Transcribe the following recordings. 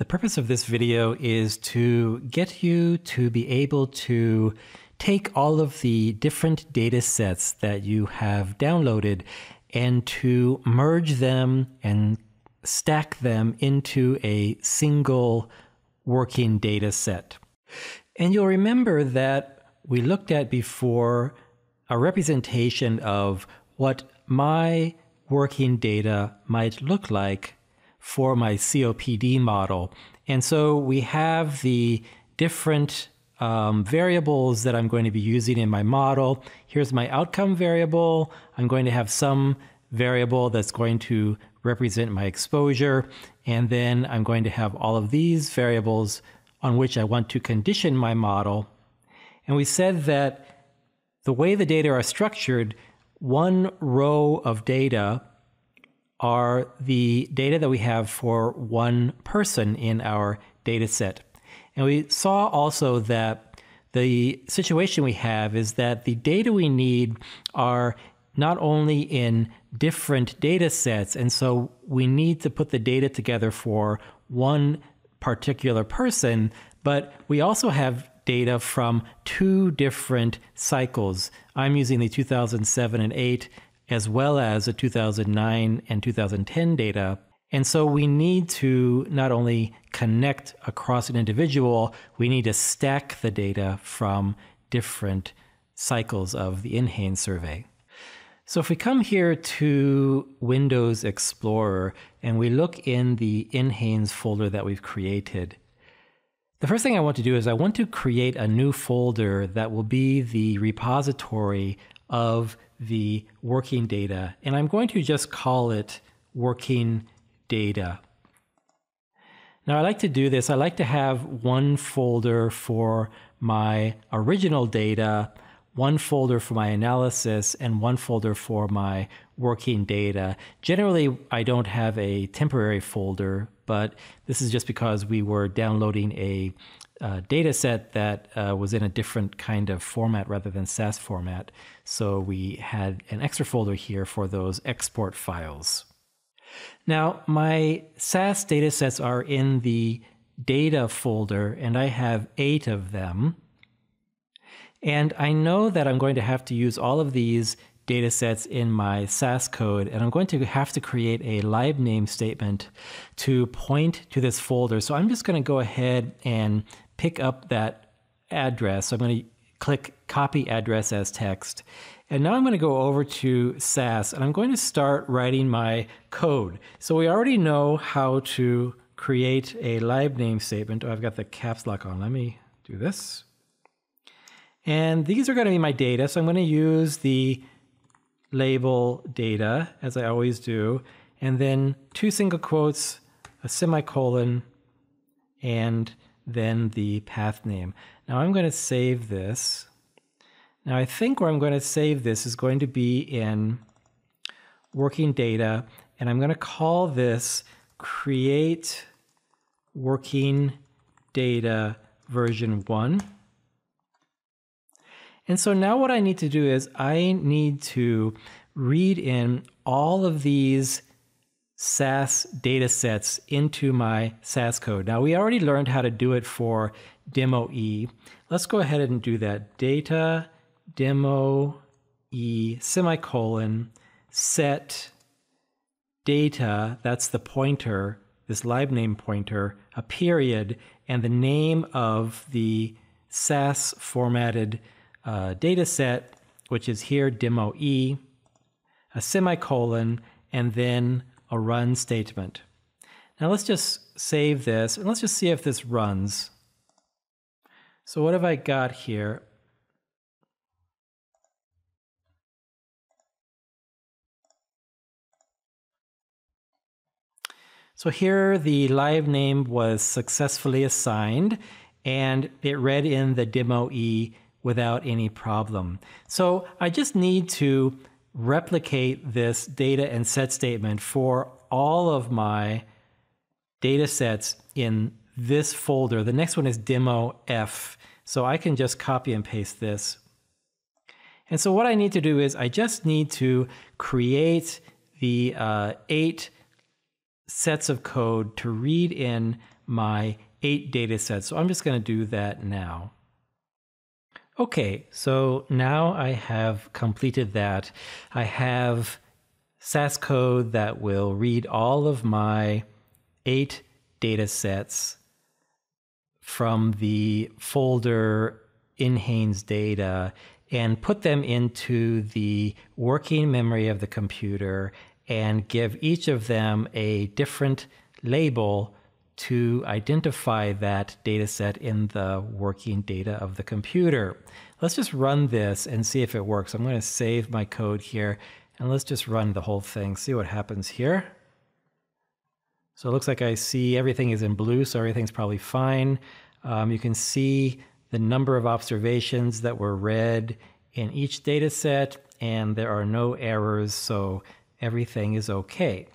The purpose of this video is to get you to be able to take all of the different data sets that you have downloaded and to merge them and stack them into a single working data set. And you'll remember that we looked at before a representation of what my working data might look like for my COPD model. And so we have the different um, variables that I'm going to be using in my model. Here's my outcome variable. I'm going to have some variable that's going to represent my exposure. And then I'm going to have all of these variables on which I want to condition my model. And we said that the way the data are structured, one row of data are the data that we have for one person in our data set. And we saw also that the situation we have is that the data we need are not only in different data sets, and so we need to put the data together for one particular person, but we also have data from two different cycles. I'm using the 2007 and 8 as well as the 2009 and 2010 data. And so we need to not only connect across an individual, we need to stack the data from different cycles of the NHANES survey. So if we come here to Windows Explorer and we look in the NHANES folder that we've created, the first thing I want to do is I want to create a new folder that will be the repository of the working data, and I'm going to just call it working data. Now, I like to do this. I like to have one folder for my original data, one folder for my analysis, and one folder for my working data. Generally, I don't have a temporary folder, but this is just because we were downloading a uh, data set that uh, was in a different kind of format rather than SAS format. So we had an extra folder here for those export files. Now, my SAS data sets are in the data folder, and I have eight of them. And I know that I'm going to have to use all of these data sets in my SAS code, and I'm going to have to create a libname statement to point to this folder. So I'm just going to go ahead and pick up that address. So I'm going to click copy address as text. And now I'm going to go over to SAS and I'm going to start writing my code. So we already know how to create a libname statement. Oh, I've got the caps lock on. Let me do this. And these are going to be my data. So I'm going to use the label data as I always do. And then two single quotes, a semicolon, and then the path name. Now I'm going to save this. Now I think where I'm going to save this is going to be in working data, and I'm going to call this create working data version 1. And so now what I need to do is I need to read in all of these SAS data sets into my SAS code. Now, we already learned how to do it for demo E. Let's go ahead and do that. Data demo E semicolon set data, that's the pointer, this lib name pointer, a period, and the name of the SAS formatted uh, data set, which is here demo E, a semicolon, and then a run statement. Now let's just save this and let's just see if this runs. So what have I got here? So here the libname was successfully assigned and it read in the demo E without any problem. So I just need to replicate this data and set statement for all of my data sets in this folder. The next one is demo F. So I can just copy and paste this. And so what I need to do is I just need to create the uh, eight sets of code to read in my eight data sets. So I'm just going to do that now. Okay, so now I have completed that. I have SAS code that will read all of my eight data sets from the folder NHANES data and put them into the working memory of the computer and give each of them a different label to identify that data set in the working data of the computer. Let's just run this and see if it works. I'm going to save my code here and let's just run the whole thing, see what happens here. So it looks like I see everything is in blue, so everything's probably fine. Um, you can see the number of observations that were read in each data set, and there are no errors, so everything is okay.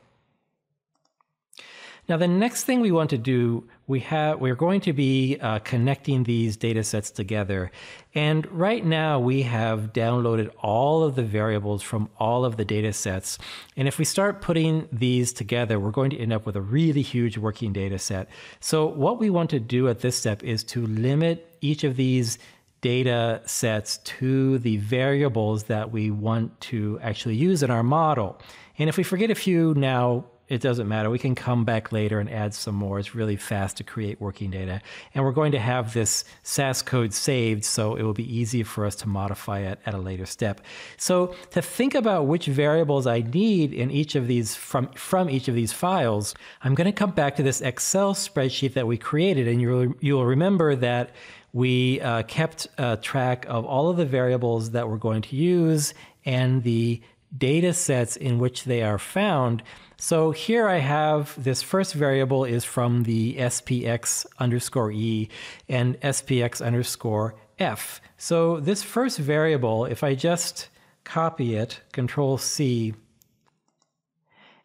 Now, the next thing we want to do, we have, we're going to be uh, connecting these data sets together. And right now we have downloaded all of the variables from all of the data sets. And if we start putting these together, we're going to end up with a really huge working data set. So what we want to do at this step is to limit each of these data sets to the variables that we want to actually use in our model. And if we forget a few now, it doesn't matter. We can come back later and add some more. It's really fast to create working data. And we're going to have this SAS code saved, so it will be easy for us to modify it at a later step. So to think about which variables I need in each of these from, from each of these files, I'm going to come back to this Excel spreadsheet that we created. And you'll, you'll remember that we uh, kept uh, track of all of the variables that we're going to use and the data sets in which they are found. So here I have this first variable is from the SPX underscore E and SPX underscore F. So this first variable, if I just copy it, control C,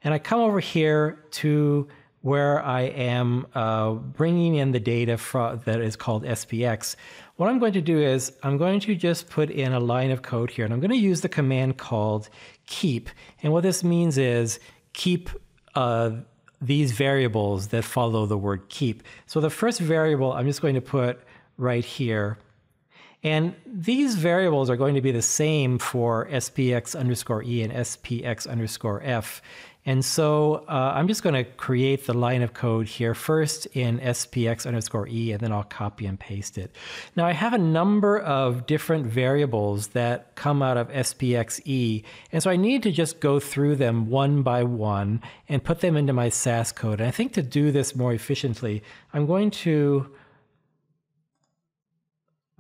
and I come over here to where I am uh, bringing in the data that is called SPX. What I'm going to do is I'm going to just put in a line of code here, and I'm going to use the command called keep. And what this means is keep uh, these variables that follow the word keep. So the first variable I'm just going to put right here. And these variables are going to be the same for SPX underscore E and SPX underscore F. And so uh, I'm just going to create the line of code here first in SPX underscore E, and then I'll copy and paste it. Now I have a number of different variables that come out of SPX E, and so I need to just go through them one by one and put them into my SAS code. And I think to do this more efficiently, I'm going to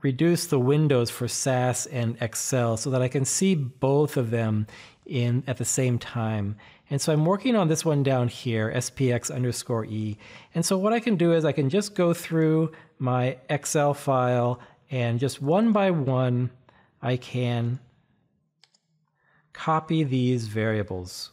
reduce the windows for SAS and Excel so that I can see both of them in at the same time. And so I'm working on this one down here, SPX underscore E. And so what I can do is I can just go through my Excel file and just one by one, I can copy these variables.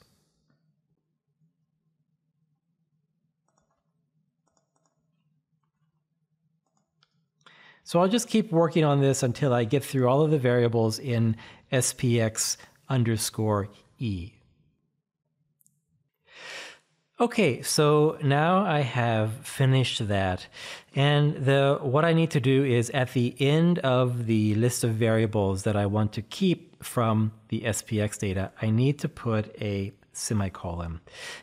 So I'll just keep working on this until I get through all of the variables in SPX underscore E. Okay, so now I have finished that. And the what I need to do is at the end of the list of variables that I want to keep from the SPX data, I need to put a semicolon.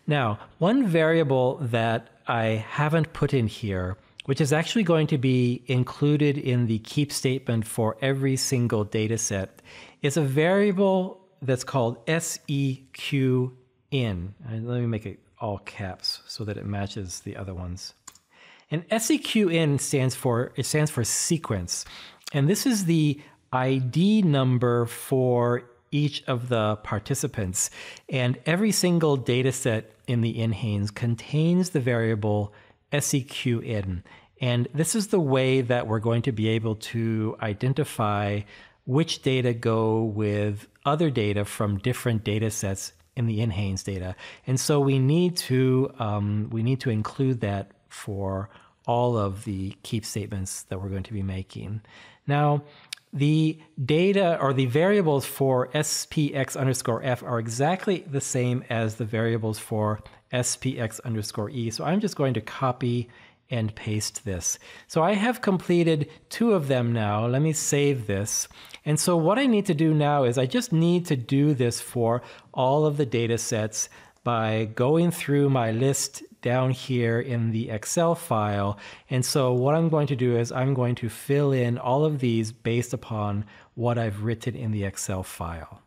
Now, one variable that I haven't put in here, which is actually going to be included in the keep statement for every single data set, is a variable that's called SEQN. Uh, let me make it all caps so that it matches the other ones. And SEQN stands for it stands for sequence. And this is the ID number for each of the participants. And every single data set in the NHANES contains the variable SEQN. And this is the way that we're going to be able to identify which data go with other data from different data sets in the NHANES data. And so we need to um, we need to include that for all of the keep statements that we're going to be making. Now, the data or the variables for SPX underscore F are exactly the same as the variables for SPX underscore E. So I'm just going to copy and paste this. So I have completed two of them now. Let me save this. And so what I need to do now is I just need to do this for all of the data sets by going through my list down here in the Excel file. And so what I'm going to do is I'm going to fill in all of these based upon what I've written in the Excel file.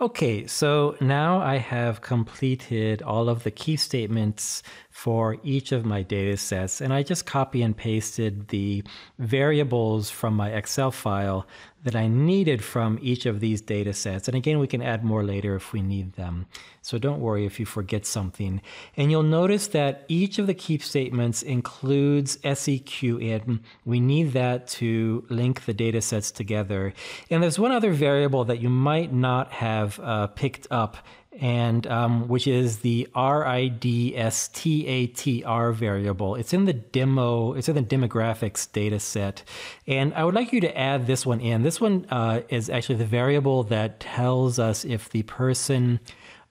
Okay, so now I have completed all of the keep statements for each of my data sets, and I just copy and pasted the variables from my Excel file that I needed from each of these data sets. And again, we can add more later if we need them. So don't worry if you forget something. And you'll notice that each of the keep statements includes SEQN. We need that to link the data sets together. And there's one other variable that you might not have uh, picked up and um, which is the RIDSTATR variable. It's in the demo, it's in the demographics data set. And I would like you to add this one in. This one uh, is actually the variable that tells us if the person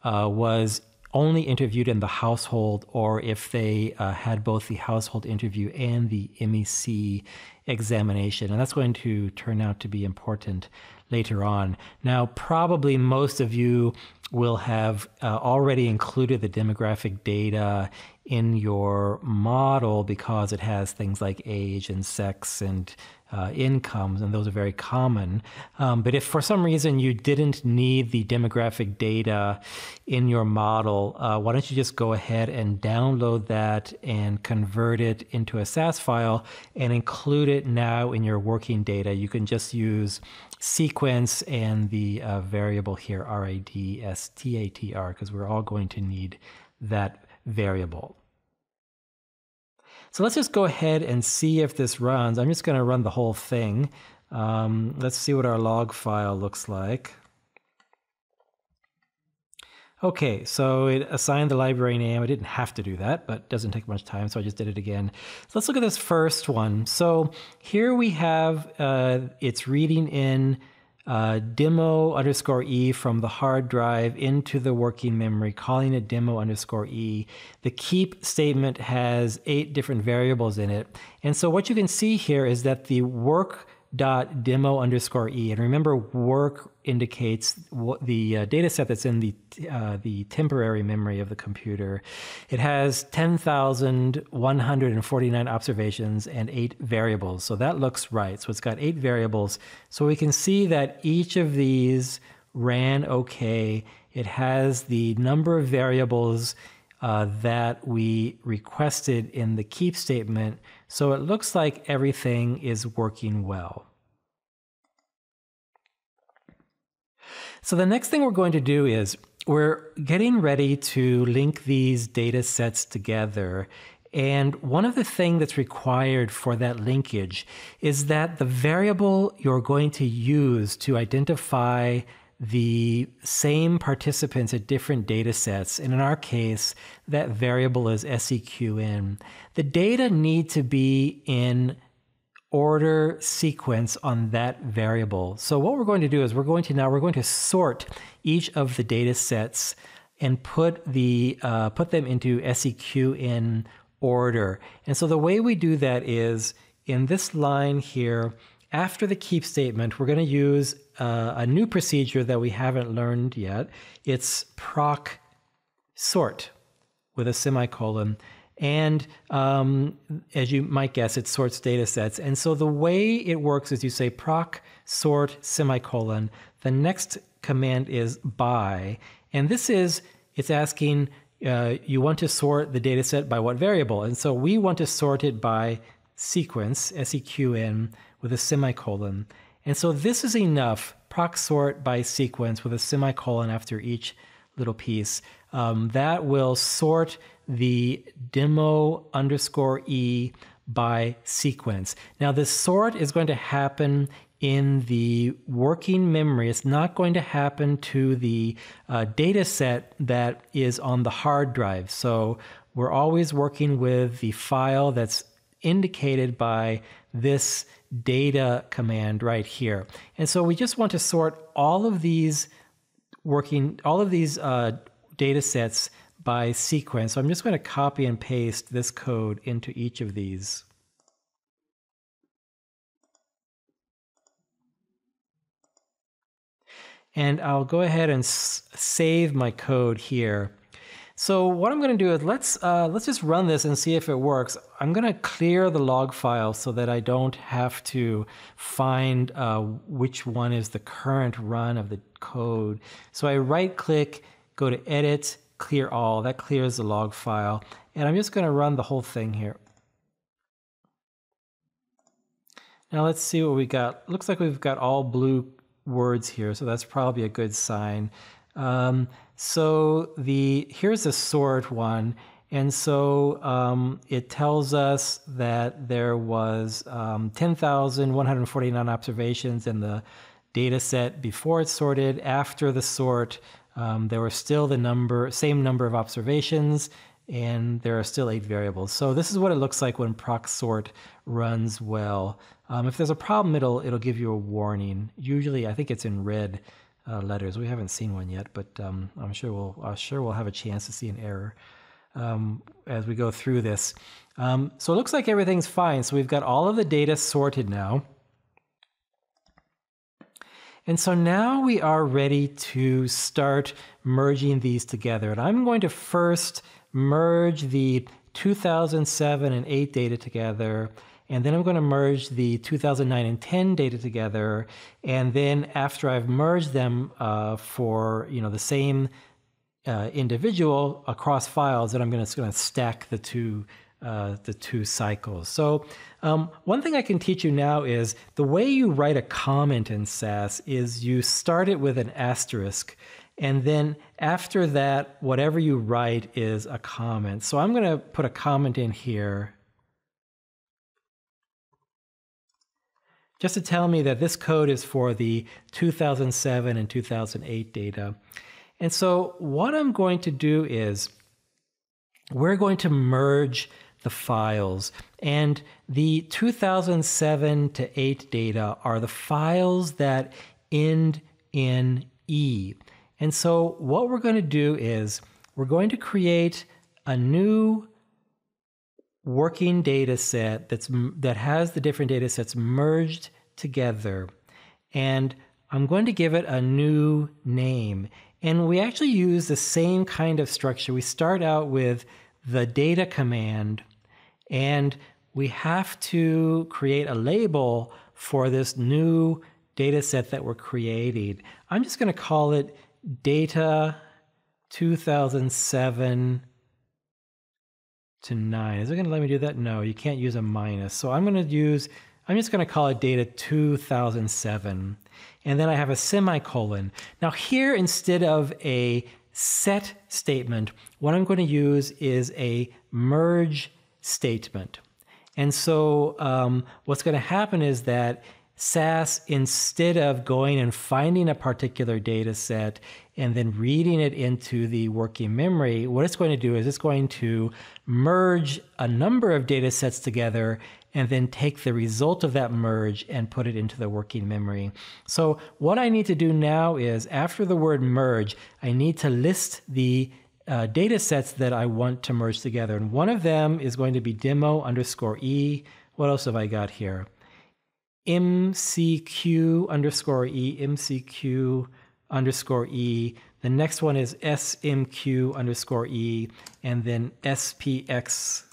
uh, was only interviewed in the household or if they uh, had both the household interview and the MEC examination. And that's going to turn out to be important later on. Now, probably most of you will have uh, already included the demographic data in your model because it has things like age and sex and uh, incomes, and those are very common. Um, but if for some reason you didn't need the demographic data in your model, uh, why don't you just go ahead and download that and convert it into a SAS file and include it now in your working data? You can just use sequence and the uh, variable here, RIDSTATR, because we're all going to need that variable. So let's just go ahead and see if this runs. I'm just going to run the whole thing. Um, let's see what our log file looks like. Okay, so it assigned the library name. I didn't have to do that, but it doesn't take much time, so I just did it again. So let's look at this first one. So here we have uh, it's reading in uh, demo underscore e from the hard drive into the working memory, calling it demo underscore e. The keep statement has eight different variables in it. And so what you can see here is that the work dot demo underscore e. And remember, work indicates what the uh, data set that's in the uh, the temporary memory of the computer. It has 10,149 observations and eight variables. So that looks right. So it's got eight variables. So we can see that each of these ran okay. It has the number of variables uh, that we requested in the keep statement. So it looks like everything is working well. So the next thing we're going to do is we're getting ready to link these data sets together. And one of the things that's required for that linkage is that the variable you're going to use to identify the same participants at different data sets, and in our case, that variable is SEQN, the data need to be in order sequence on that variable. So what we're going to do is we're going to now we're going to sort each of the data sets and put the uh, put them into SEQ in order. And so the way we do that is in this line here, after the keep statement, we're going to use uh, a new procedure that we haven't learned yet. It's proc sort with a semicolon. And um, as you might guess, it sorts data sets. And so the way it works is you say proc sort semicolon. The next command is by. And this is, it's asking, uh, you want to sort the data set by what variable? And so we want to sort it by sequence, S-E-Q-N, with a semicolon. And so this is enough, proc sort by sequence with a semicolon after each little piece. Um, that will sort the demo underscore e by sequence. Now, this sort is going to happen in the working memory. It's not going to happen to the uh, data set that is on the hard drive. So we're always working with the file that's indicated by this data command right here. And so we just want to sort all of these working, all of these uh, data sets by sequence. So I'm just going to copy and paste this code into each of these. And I'll go ahead and save my code here. So what I'm going to do is let's uh, let's just run this and see if it works. I'm going to clear the log file so that I don't have to find uh, which one is the current run of the code. So I right click, go to edit, clear all. That clears the log file. And I'm just going to run the whole thing here. Now let's see what we got. Looks like we've got all blue words here, so that's probably a good sign. Um, so the here's a sort one, and so um, it tells us that there was um, 10,149 observations in the data set before it sorted. After the sort, um, there were still the number, same number of observations, and there are still eight variables. So this is what it looks like when proc sort runs well. Um, if there's a problem, it'll it'll give you a warning. Usually, I think it's in red uh, letters. We haven't seen one yet, but um, I'm sure we'll I'm sure we'll have a chance to see an error um, as we go through this. Um, so it looks like everything's fine. So we've got all of the data sorted now. And so now we are ready to start merging these together. And I'm going to first merge the 2007 and 8 data together and then I'm going to merge the 2009 and 10 data together. And then after I've merged them uh, for you know the same uh, individual across files, then I'm going to, stack the two uh, the two cycles. So um, one thing I can teach you now is the way you write a comment in SAS is you start it with an asterisk. And then after that, whatever you write is a comment. So I'm going to put a comment in here just to tell me that this code is for the 2007 and 2008 data. And so what I'm going to do is we're going to merge the files. And the 2007 to 8 data are the files that end in E. And so what we're going to do is we're going to create a new working data set that's that has the different data sets merged together and I'm going to give it a new name and we actually use the same kind of structure we start out with the data command and we have to create a label for this new data set that we're creating I'm just going to call it data 2007 to 9. Is it going to let me do that? No, you can't use a minus. So I'm going to use, I'm just going to call it data 2007. And then I have a semicolon. Now here, instead of a set statement, what I'm going to use is a merge statement. And so um, what's going to happen is that SAS, instead of going and finding a particular data set and then reading it into the working memory, what it's going to do is it's going to merge a number of data sets together and then take the result of that merge and put it into the working memory. So what I need to do now is after the word merge, I need to list the uh, data sets that I want to merge together. And one of them is going to be demo underscore E. What else have I got here? MCQ underscore E, MCQ underscore E. The next one is SMQ underscore E, and then SPX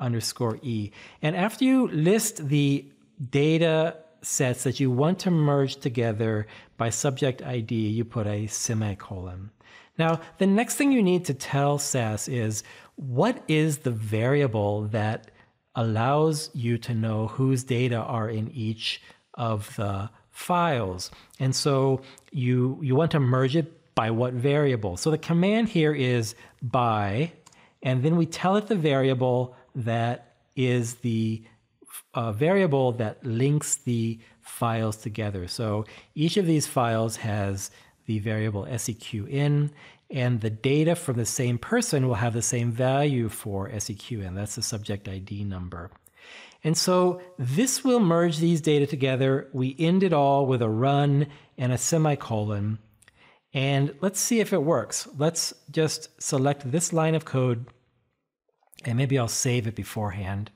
underscore E. And after you list the data sets that you want to merge together by subject ID, you put a semicolon. Now, the next thing you need to tell SAS is what is the variable that allows you to know whose data are in each of the files. And so you, you want to merge it by what variable. So the command here is by, and then we tell it the variable that is the uh, variable that links the files together. So each of these files has the variable seqn, and the data from the same person will have the same value for seqn. That's the subject ID number. And so this will merge these data together. We end it all with a run and a semicolon. And let's see if it works. Let's just select this line of code and maybe I'll save it beforehand.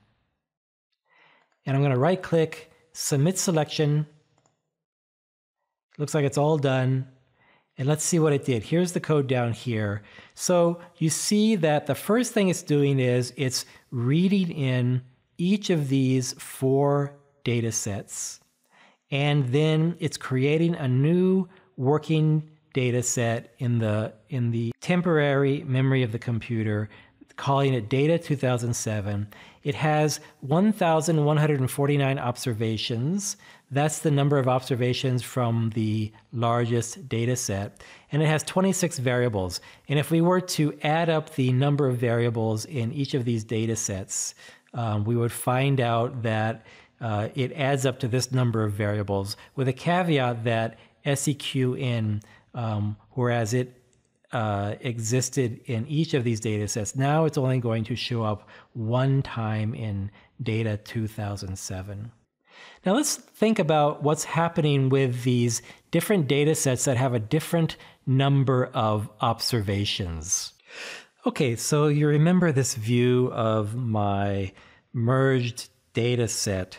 And I'm going to right click, submit selection. Looks like it's all done. And let's see what it did. Here's the code down here. So you see that the first thing it's doing is it's reading in each of these four data sets. And then it's creating a new working data set in the, in the temporary memory of the computer, calling it Data 2007. It has 1,149 observations. That's the number of observations from the largest data set. And it has 26 variables. And if we were to add up the number of variables in each of these data sets, um, we would find out that uh, it adds up to this number of variables with a caveat that SEQN, um, whereas it uh, existed in each of these data sets. Now it's only going to show up one time in data 2007. Now let's think about what's happening with these different data sets that have a different number of observations. Okay, so you remember this view of my merged data set.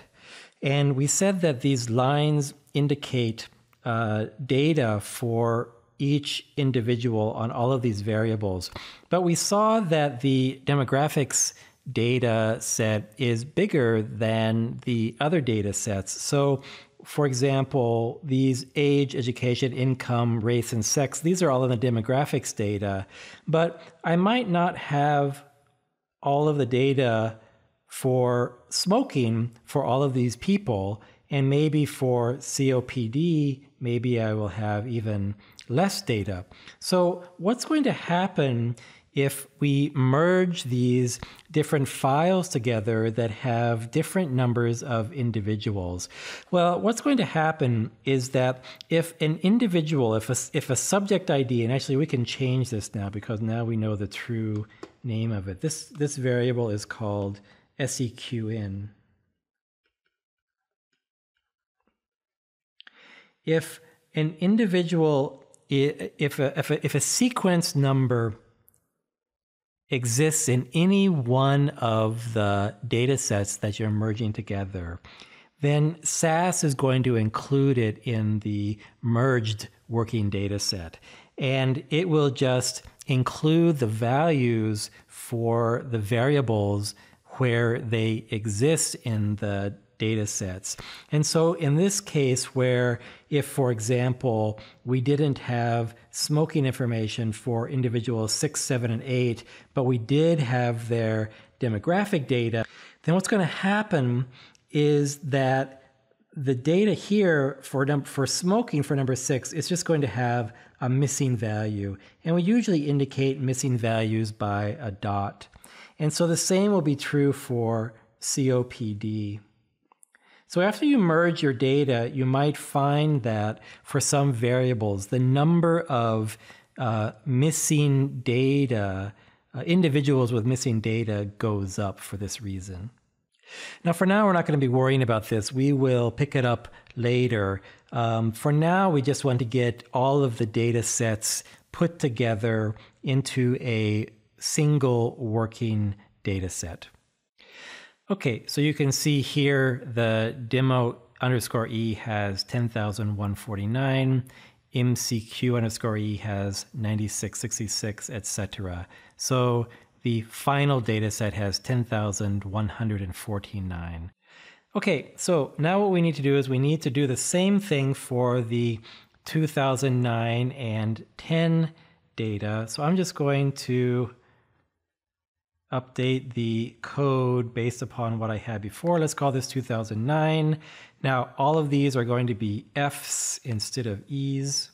And we said that these lines indicate uh, data for each individual on all of these variables. But we saw that the demographics data set is bigger than the other data sets. So, for example, these age, education, income, race, and sex, these are all in the demographics data. But I might not have all of the data for smoking for all of these people. And maybe for COPD, maybe I will have even less data. So, what's going to happen if we merge these different files together that have different numbers of individuals? Well, what's going to happen is that if an individual, if a, if a subject ID, and actually we can change this now because now we know the true name of it. This, this variable is called seqn. If an individual if a, if a, if a sequence number exists in any one of the data sets that you're merging together, then SAS is going to include it in the merged working data set. And it will just include the values for the variables where they exist in the data sets. And so in this case, where if, for example, we didn't have smoking information for individuals six, seven, and eight, but we did have their demographic data, then what's going to happen is that the data here for num- for smoking for number six is just going to have a missing value, and we usually indicate missing values by a dot. And so the same will be true for COPD. So after you merge your data, you might find that for some variables, the number of uh, missing data, uh, individuals with missing data goes up for this reason. Now, for now, we're not going to be worrying about this. We will pick it up later. Um, for now, we just want to get all of the data sets put together into a single working data set. Okay, so you can see here the demo underscore E has 10,149, MCQ underscore E has 9666, etc. So the final data set has 10,149. Okay, so now what we need to do is we need to do the same thing for the 2009 and 10 data. So I'm just going to update the code based upon what I had before. Let's call this 2009. Now, all of these are going to be Fs instead of Es.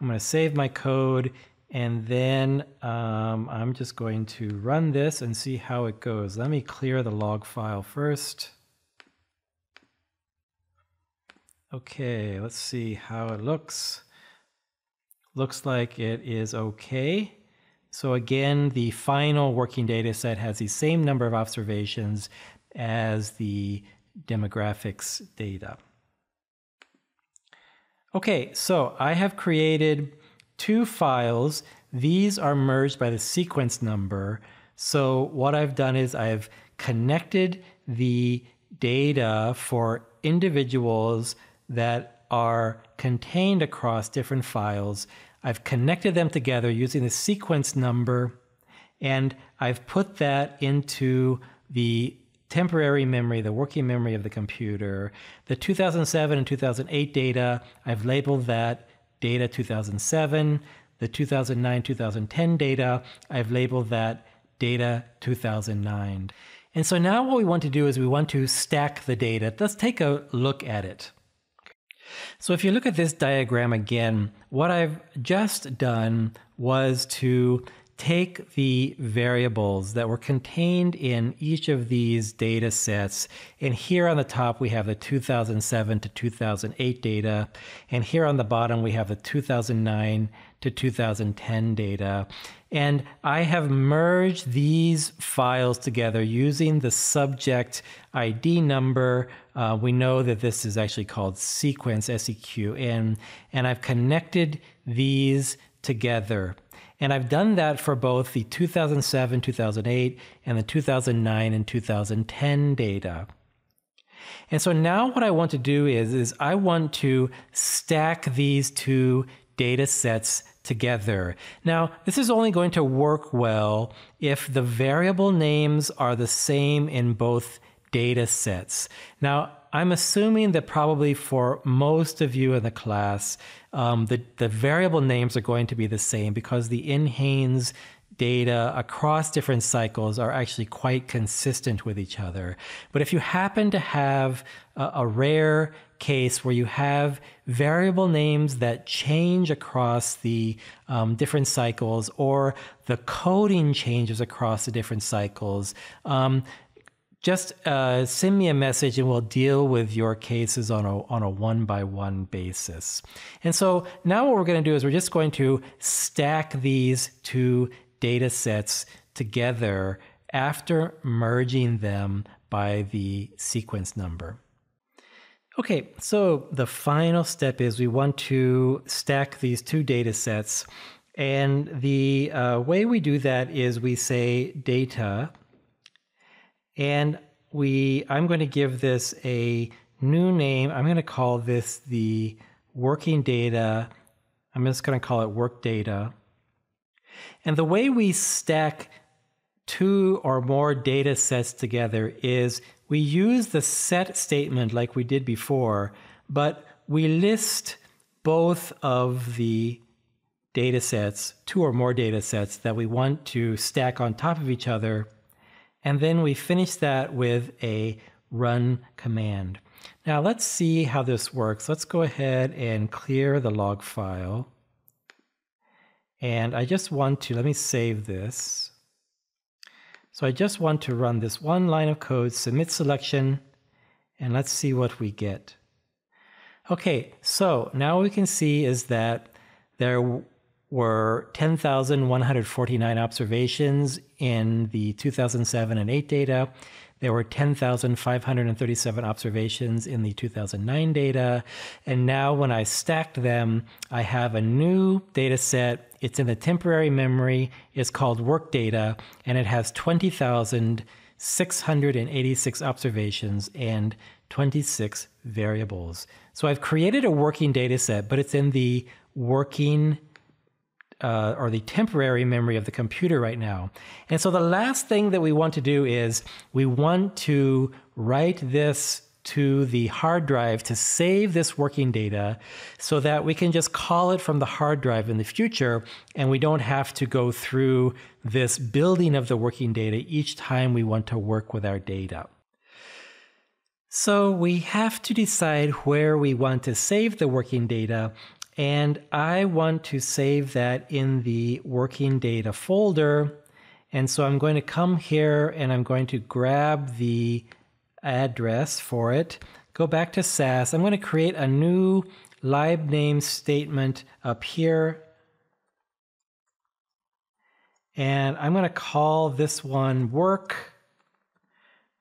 I'm going to save my code and then um, I'm just going to run this and see how it goes. Let me clear the log file first. Okay, let's see how it looks. Looks like it is okay. So again, the final working data set has the same number of observations as the demographics data. Okay, so I have created two files. These are merged by the sequence number. So what I've done is I've connected the data for individuals that are contained across different files. I've connected them together using the sequence number, and I've put that into the temporary memory, the working memory of the computer. The 2007 and 2008 data, I've labeled that data 2007. The 2009 2010 data, I've labeled that data 2009. And so now what we want to do is we want to stack the data. Let's take a look at it. So if you look at this diagram again, what I've just done was to take the variables that were contained in each of these data sets. And here on the top, we have the 2007 to 2008 data. And here on the bottom, we have the 2009 to 2010 data. And I have merged these files together using the subject ID number. Uh, we know that this is actually called sequence, S-E-Q-N. And I've connected these together. And I've done that for both the 2007, 2008, and the 2009 and 2010 data. And so now what I want to do is, is I want to stack these two data sets together. Now, this is only going to work well if the variable names are the same in both data sets. Now, I'm assuming that probably for most of you in the class, um, the, the variable names are going to be the same because the NHANES data across different cycles are actually quite consistent with each other. But if you happen to have a, a rare case where you have variable names that change across the um, different cycles or the coding changes across the different cycles, um, just uh, send me a message and we'll deal with your cases on a, on a one by one basis. And so now what we're going to do is we're just going to stack these two data sets together after merging them by the sequence number. Okay, so the final step is we want to stack these two data sets. And the uh, way we do that is we say data and we, I'm going to give this a new name. I'm going to call this the working data. I'm just going to call it work data. And the way we stack two or more data sets together is we use the set statement like we did before, but we list both of the data sets, two or more data sets that we want to stack on top of each other and then we finish that with a run command. Now let's see how this works. Let's go ahead and clear the log file. And I just want to, let me save this. So I just want to run this one line of code, submit selection, and let's see what we get. Okay, so now we can see is that there were 10,149 observations in the 2007 and 8 data. There were 10,537 observations in the 2009 data. And now, when I stacked them, I have a new data set. It's in the temporary memory. It's called work data, and it has 20,686 observations and 26 variables. So I've created a working data set, but it's in the working uh, or the temporary memory of the computer right now. And so the last thing that we want to do is we want to write this to the hard drive to save this working data so that we can just call it from the hard drive in the future and we don't have to go through this building of the working data each time we want to work with our data. So we have to decide where we want to save the working data and I want to save that in the working data folder. And so I'm going to come here and I'm going to grab the address for it, go back to SAS. I'm going to create a new lib name statement up here. And I'm going to call this one work,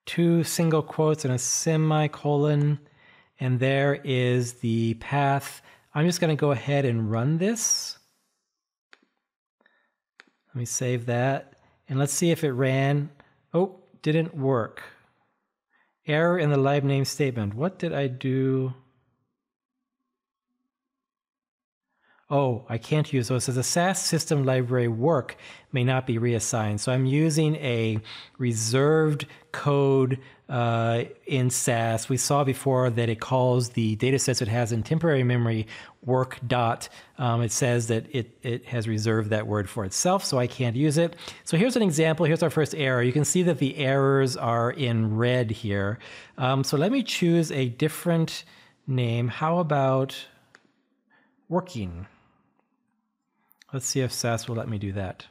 two single quotes and a semicolon. And there is the path I'm just going to go ahead and run this. Let me save that. And let's see if it ran. Oh, didn't work. Error in the libname statement. What did I do? oh, I can't use those. So the SAS system library work may not be reassigned. So I'm using a reserved code uh, in SAS. We saw before that it calls the data sets it has in temporary memory work dot. Um, it says that it, it has reserved that word for itself, so I can't use it. So here's an example. Here's our first error. You can see that the errors are in red here. Um, so let me choose a different name. How about working? Let's see if SAS will let me do that.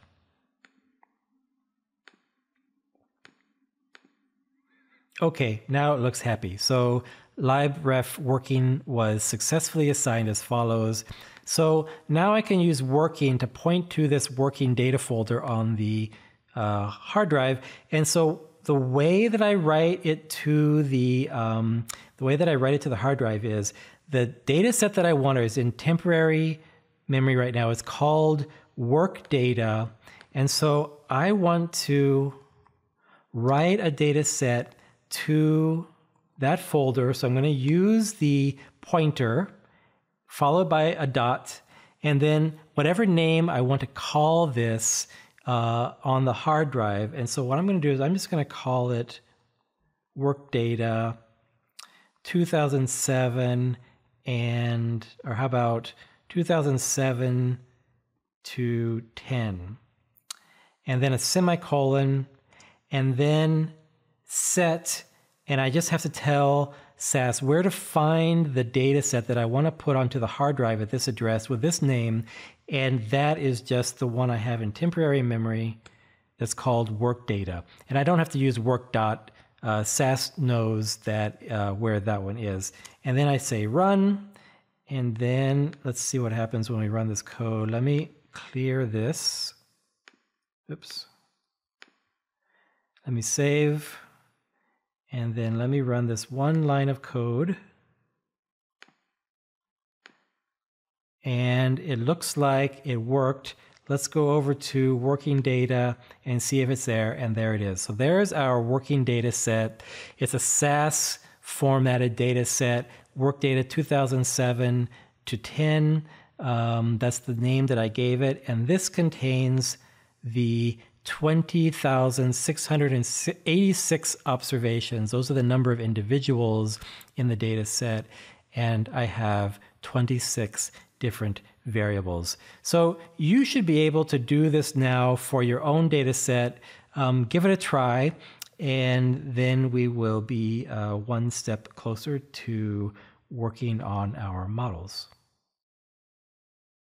Okay, now it looks happy. So libref working was successfully assigned as follows. So now I can use working to point to this working data folder on the uh, hard drive. And so the way that I write it to the um, the way that I write it to the hard drive is the data set that I want is in temporary memory right now. It's called work data. And so I want to write a data set to that folder. So I'm going to use the pointer followed by a dot, and then whatever name I want to call this uh, on the hard drive. And so what I'm going to do is I'm just going to call it work data 2007 and, or how about 2007 to 10. And then a semicolon, and then set, and I just have to tell SAS where to find the data set that I want to put onto the hard drive at this address with this name. And that is just the one I have in temporary memory that's called work data. And I don't have to use work dot. Uh, SAS knows that uh, where that one is. And then I say run, and then let's see what happens when we run this code. Let me clear this. Oops. Let me save. And then let me run this one line of code. And it looks like it worked. Let's go over to working data and see if it's there. And there it is. So there's our working data set. It's a SAS formatted data set work data 2007 to 10. Um, that's the name that I gave it. And this contains the 20,686 observations. Those are the number of individuals in the data set. And I have 26 different variables. So you should be able to do this now for your own data set. Um, give it a try and then we will be uh, one step closer to working on our models.